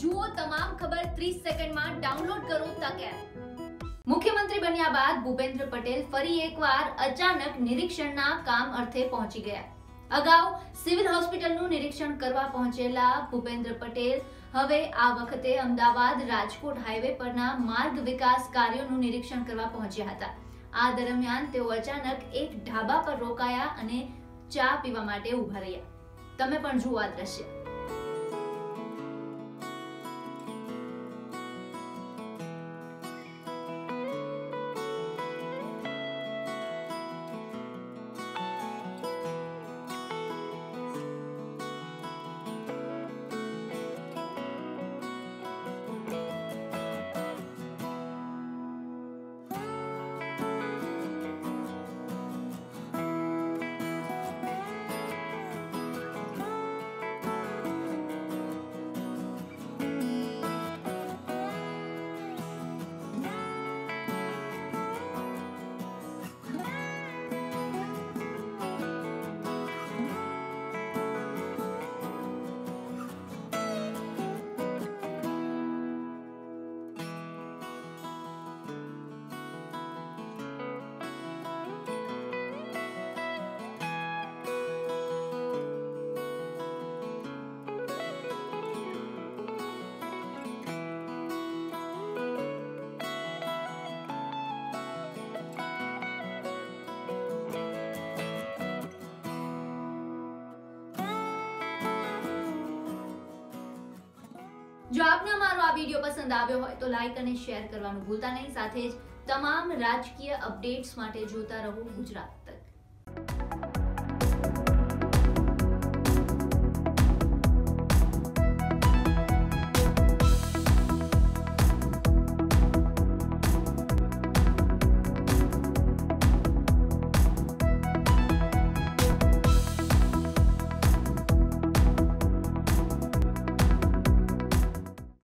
જુઓ તમામ ખબર 30 સેકન્ડમાં ડાઉનલોડ કરો તક એપ. મુખ્યમંત્રી બન્યા બાદ ભૂપેન્દ્ર પટેલ ફરી એકવાર અચાનક નિરીક્ષણના કામ અર્થે પહોંચી ગયા. અગાઉ સિવિલ હોસ્પિટલનું નિરીક્ષણ કરવા પહોંચેલા ભૂપેન્દ્ર પટેલ હવે આ વખતે અમદાવાદ રાજકોટ હાઈવે પરના માર્ગ વિકાસ કાર્યોનું નિરીક્ષણ કરવા પહોંચ્યા હતા. આ દરમિયાન તેઓ અચાનક એક ઢાબા પર રોકાયા અને ચા પીવા માટે ઊભા રહ્યા. તમે પણ જુઓ આ દ્રશ્ય. જો આપને અમારો આ વીડિયો પસંદ આવ્યો હોય તો લાઈક અને શેર કરવાનું ભૂલતા નહીં. સાથે જ તમામ રાજકીય અપડેટ્સ માટે જોતા રહો ગુજરાત તક.